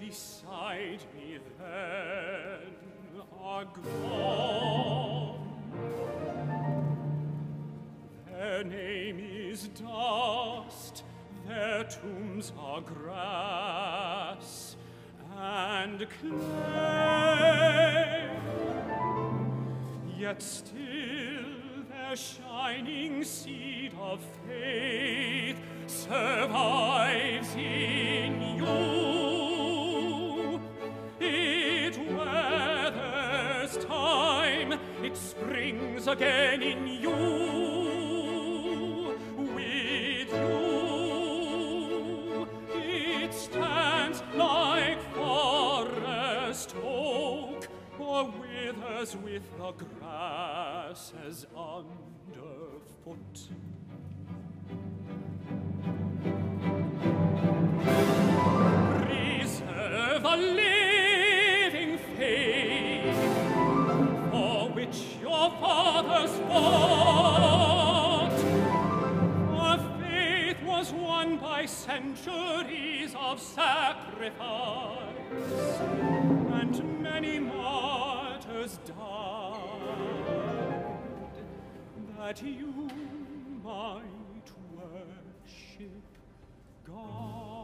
Beside me then, are gone. Their name is dust, their tombs are grass and clay. Yet still their shining seed of faith survives in you. Springs again in you. With you, it stands like forest oak, or withers with the grasses underfoot. Centuries of sacrifice, and many martyrs died that you might worship God.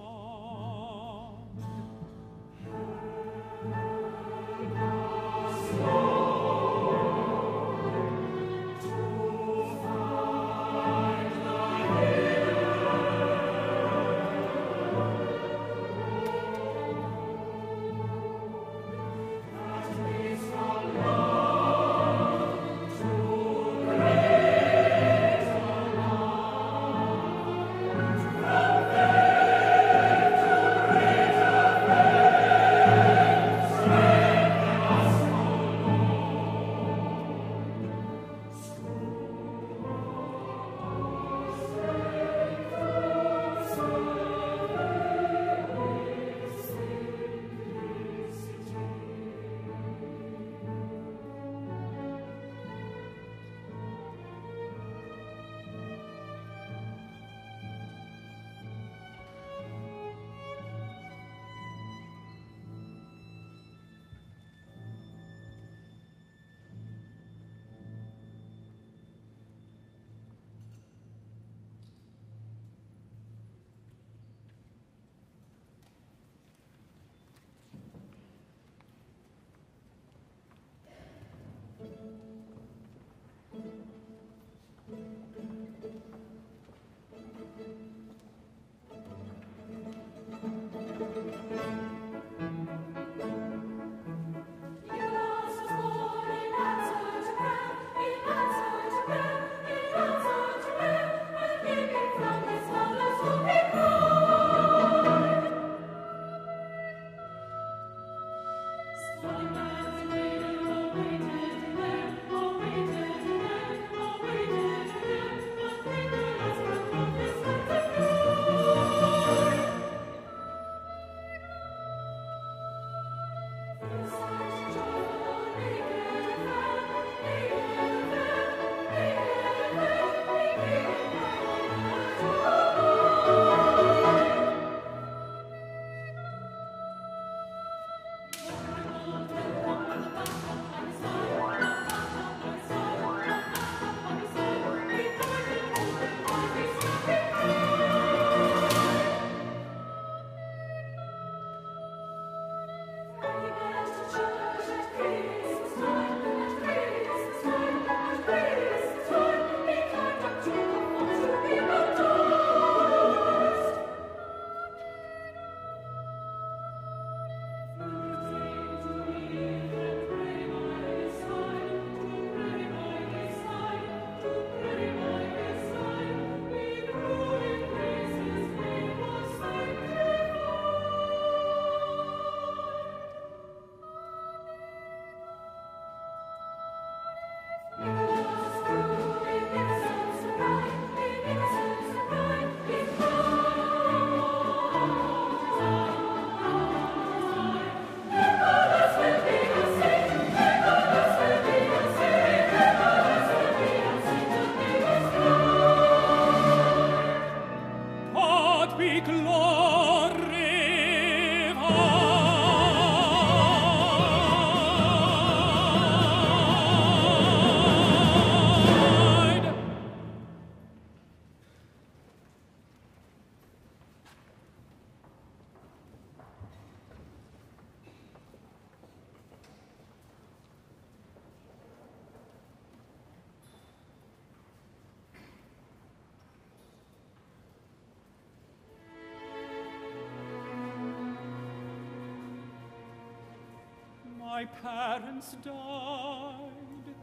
Parents died.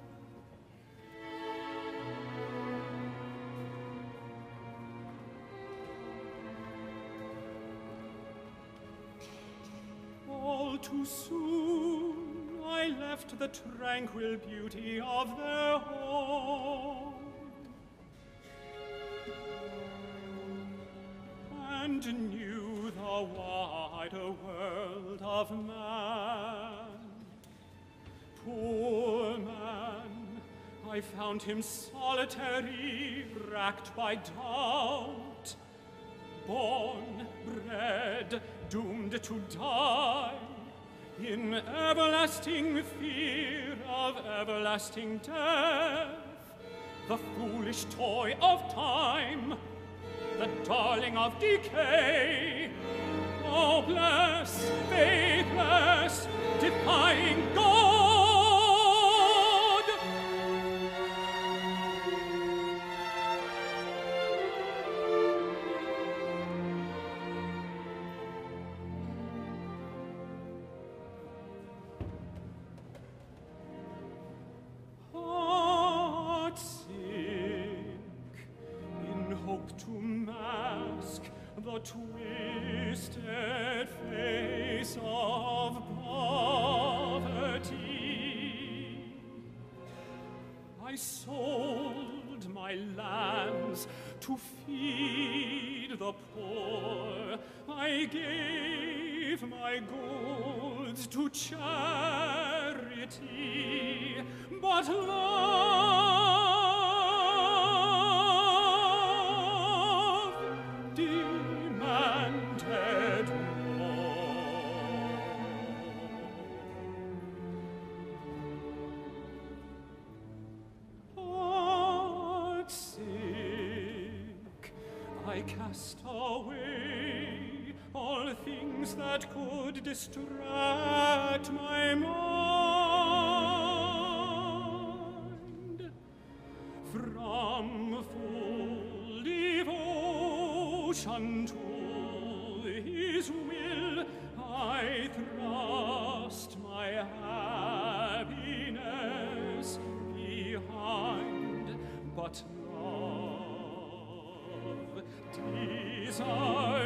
All too soon I left the tranquil beauty of their home and I found him solitary, racked by doubt, born, bred, doomed to die, in everlasting fear of everlasting death, the foolish toy of time, the darling of decay, oh, hopeless, faithless, defying God. distract my mind. From full devotion to his will I thrust my happiness behind. But love desire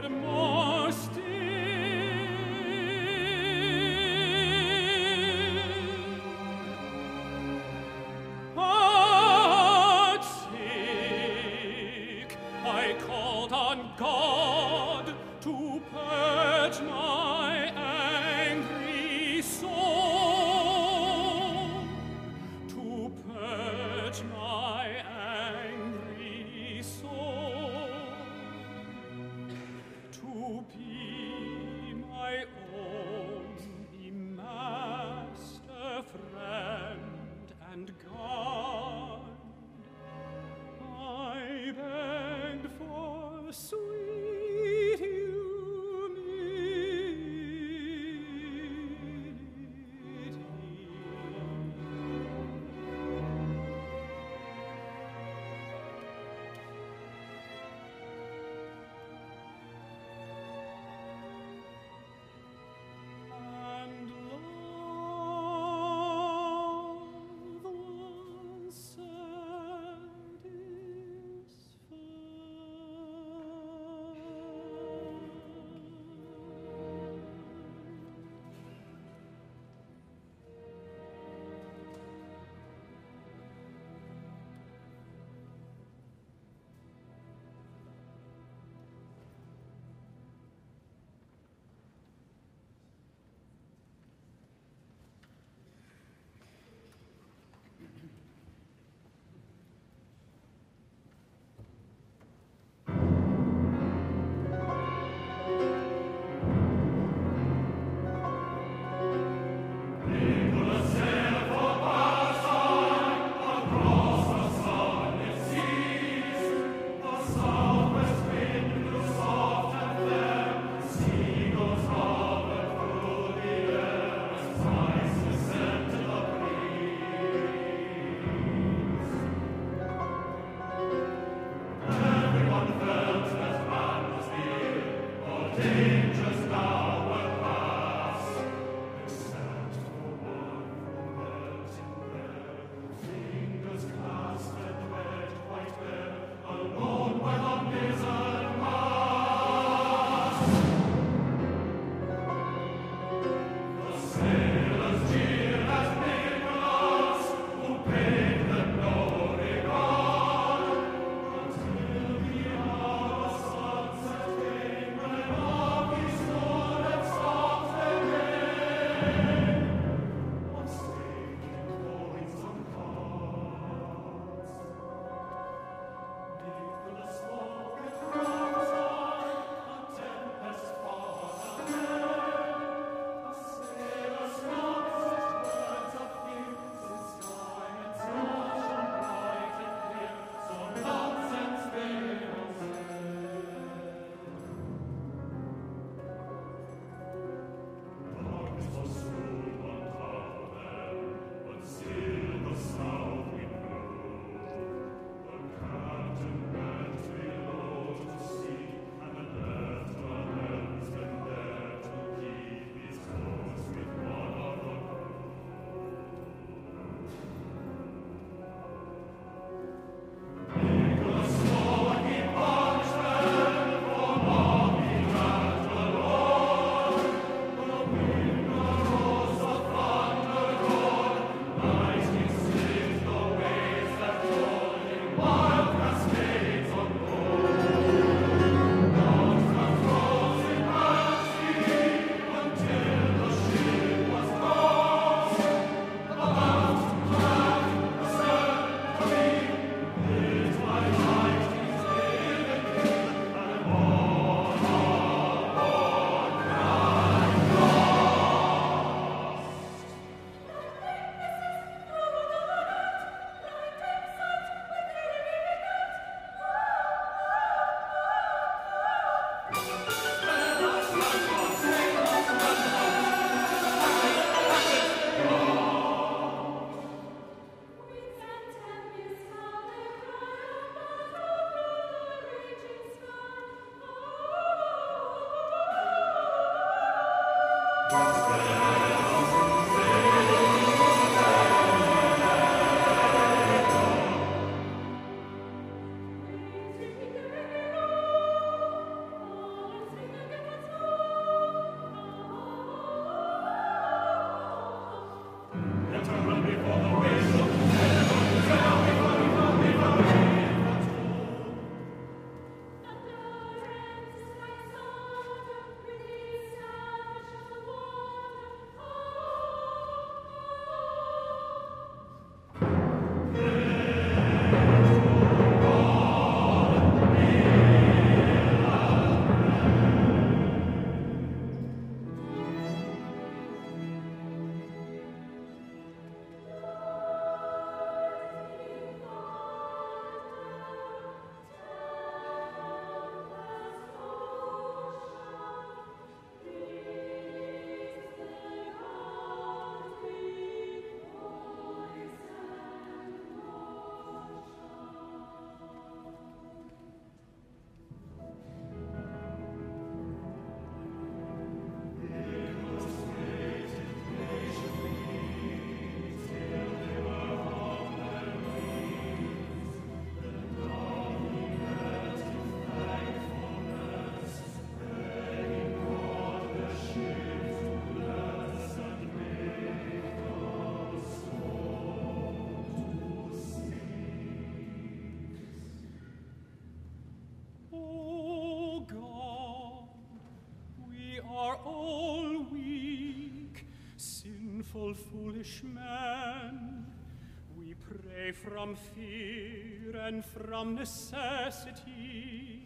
from fear and from necessity,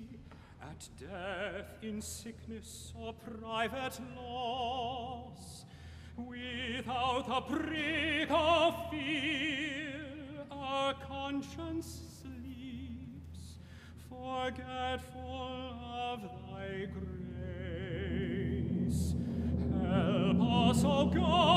at death, in sickness, or private loss, without a prick of fear, our conscience sleeps, forgetful of thy grace. Help us, O God,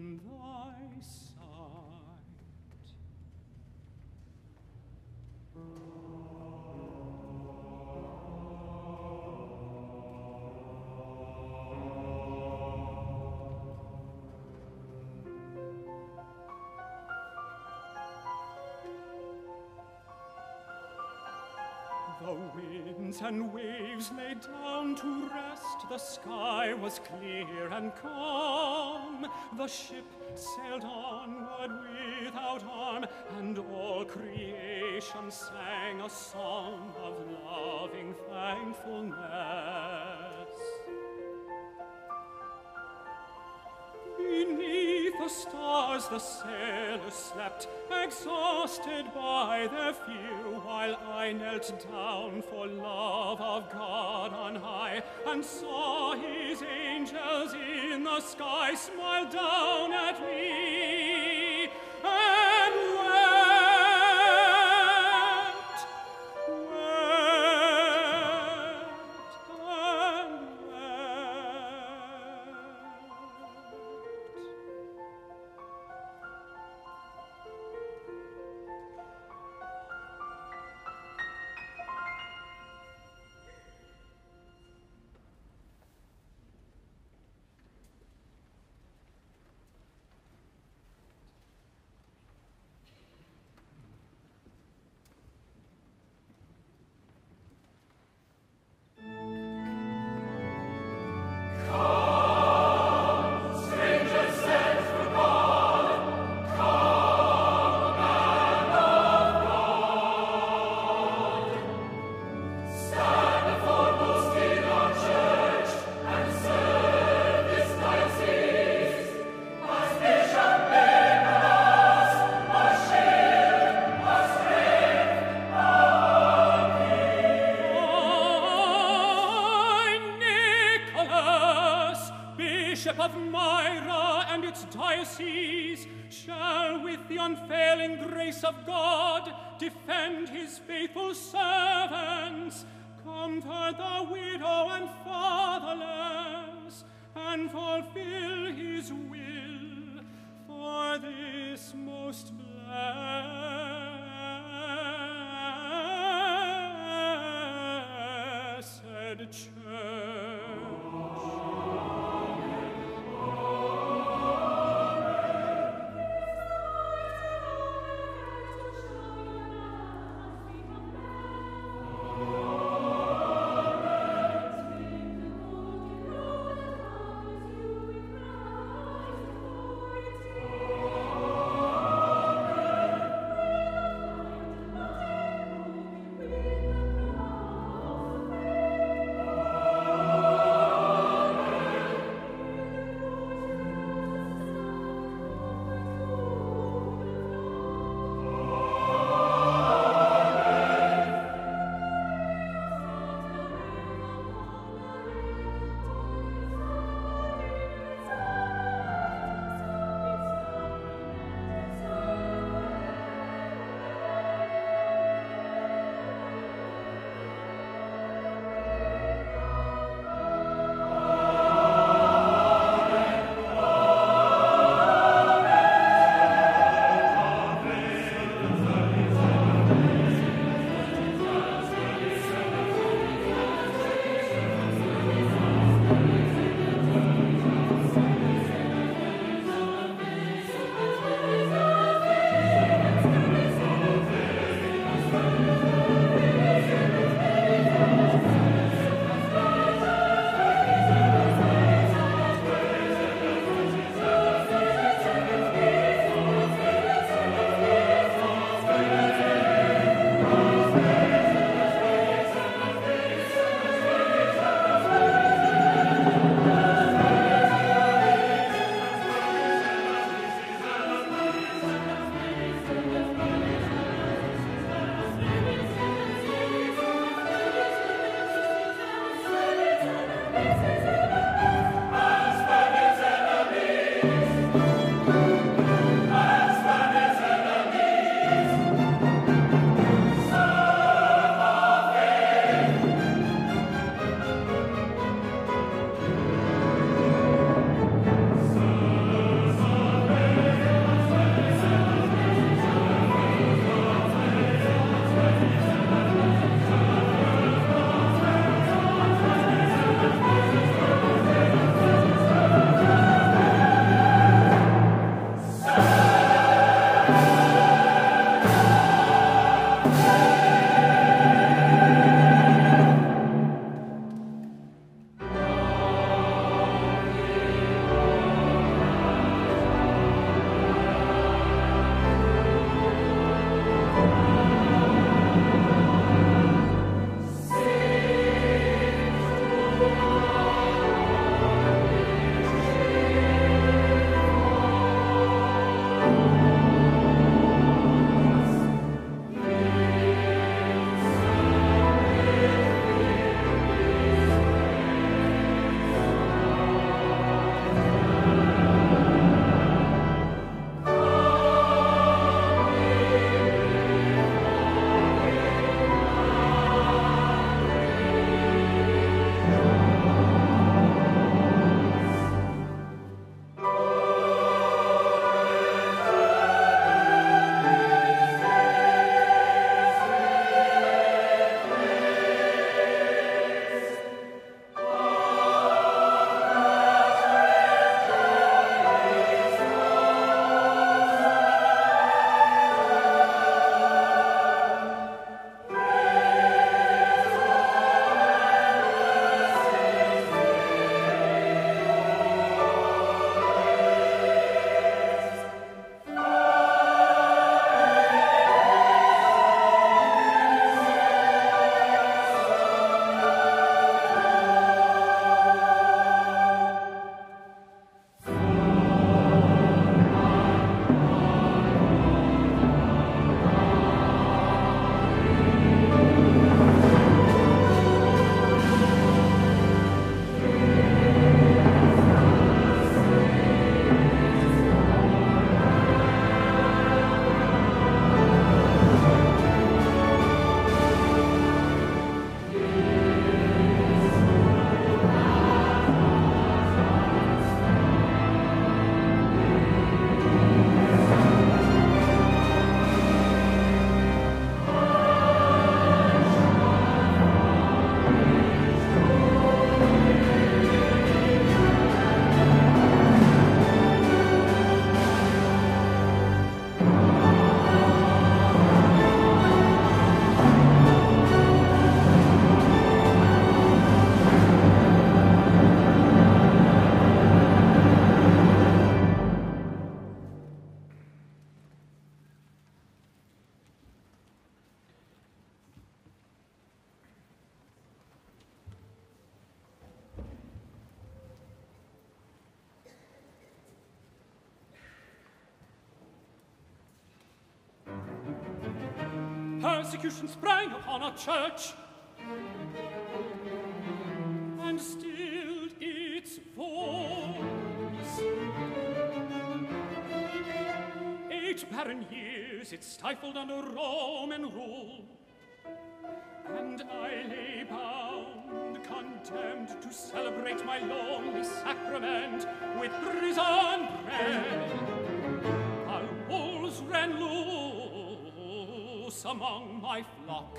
winds and waves lay down to rest, the sky was clear and calm. The ship sailed onward without harm, and all creation sang a song of loving thankfulness. Stars the sailors slept, exhausted by their fear, while I knelt down for love of God on high, and saw his angels in the sky smile down at me, persecution sprang upon our church and stilled its voice. Eight barren years it stifled under Roman rule, and I lay bound, condemned to celebrate my lonely sacrament with prison bread. Among my flock,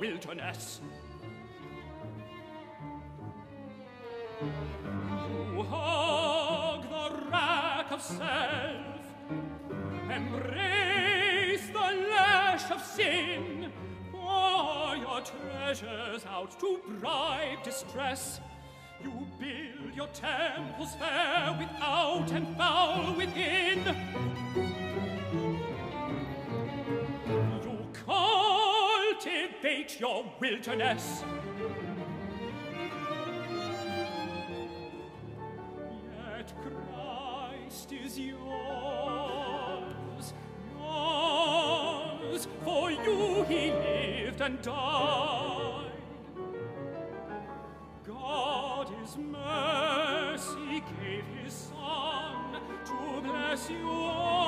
wilderness. You hug the rack of self, embrace the lash of sin, pour your treasures out to bribe distress. You build your temples fair without and foul within. Cultivate your wilderness. Yet Christ is yours, yours, for you he lived and died. God is mercy gave his son to bless you all,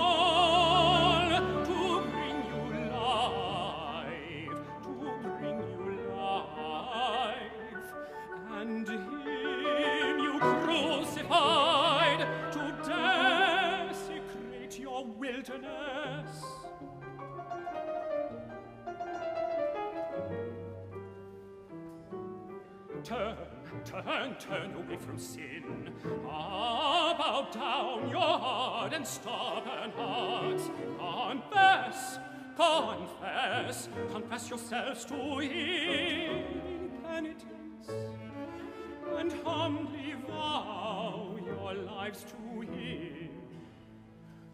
turn away from sin. Ah, bow down your hard and stubborn hearts. Confess, confess, confess yourselves to him in penitence, and humbly vow your lives to him,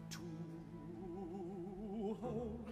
to hope.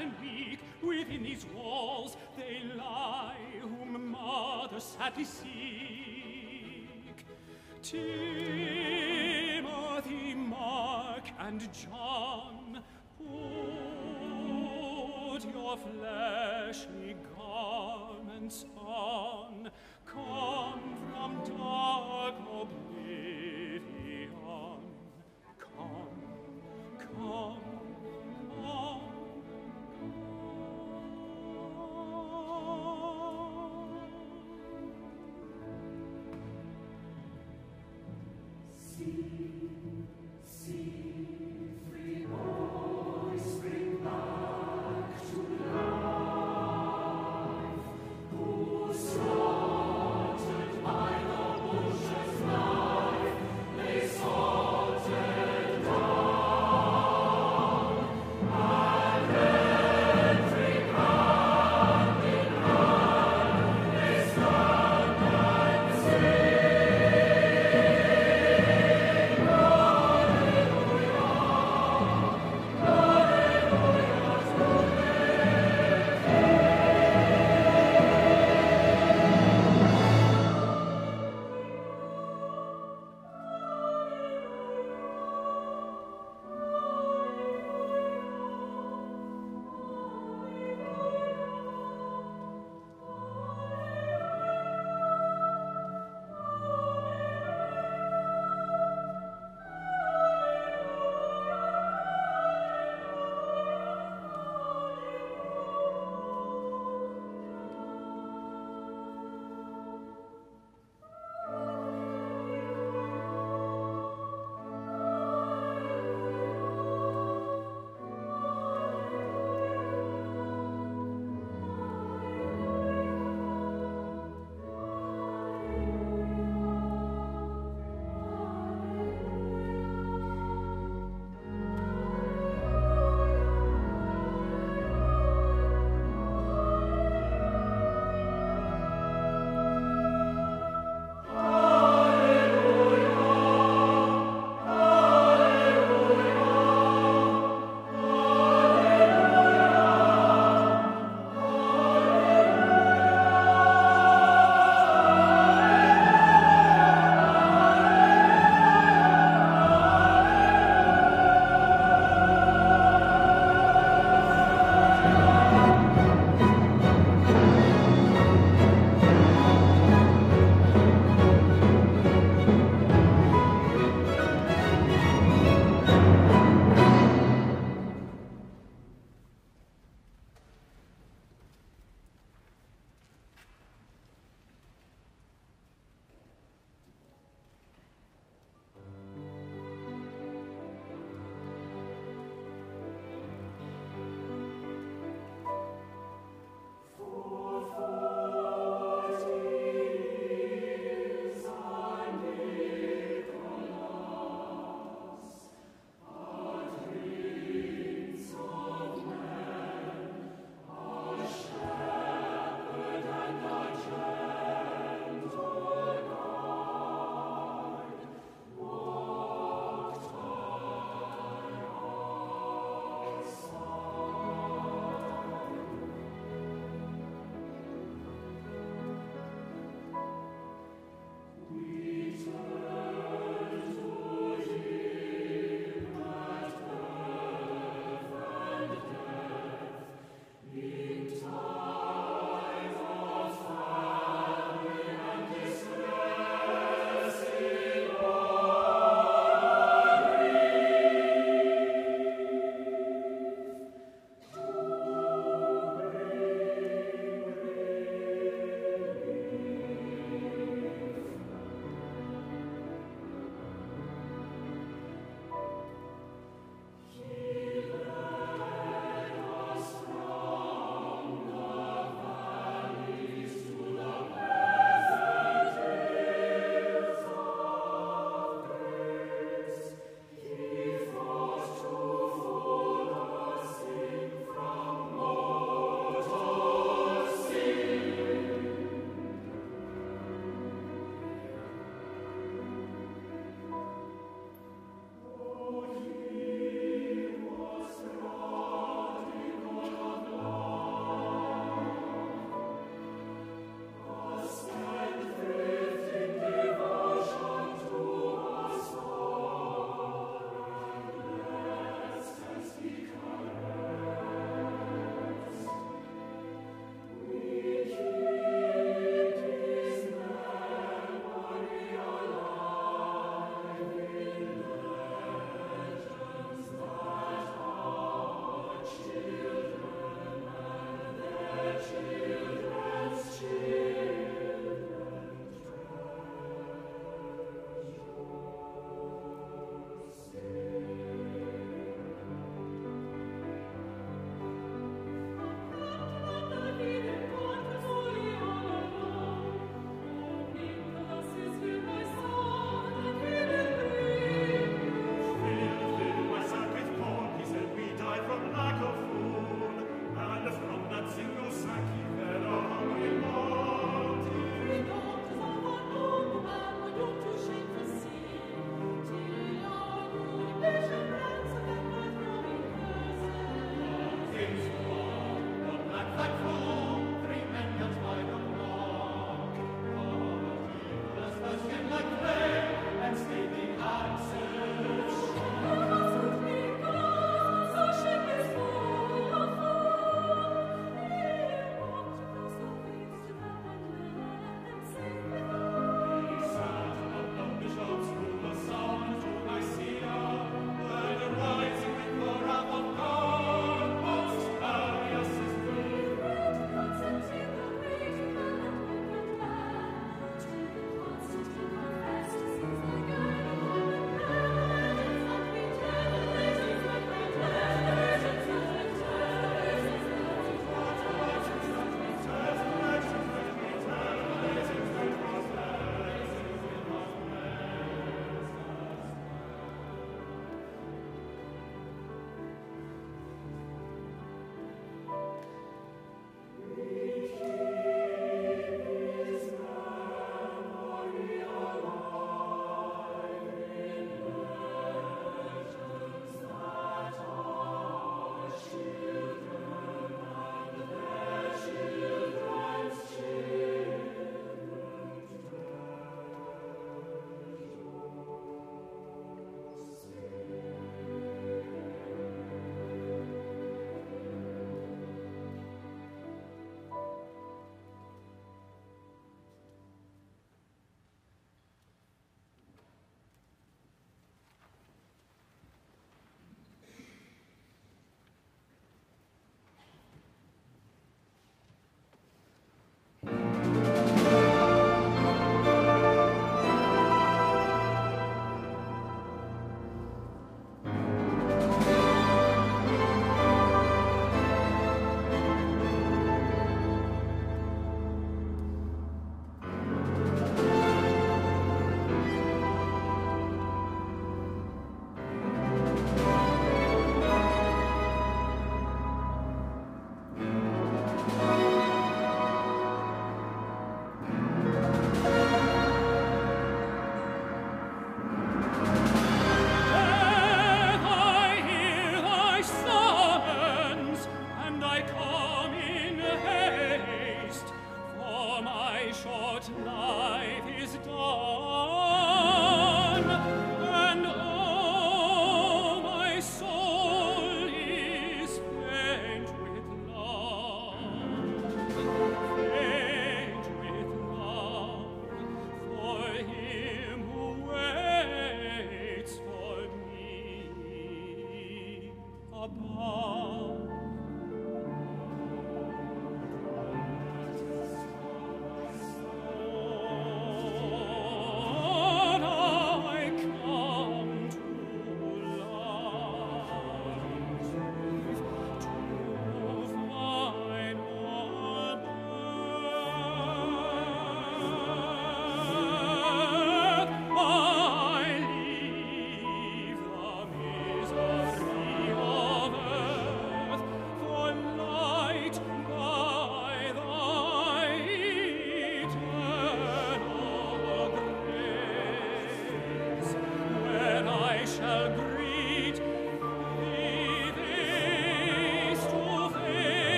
and within these walls they lie, whom mothers sadly seek. Timothy, Mark, and John, put your fleshly garments on, come from dark oblivion, come, come.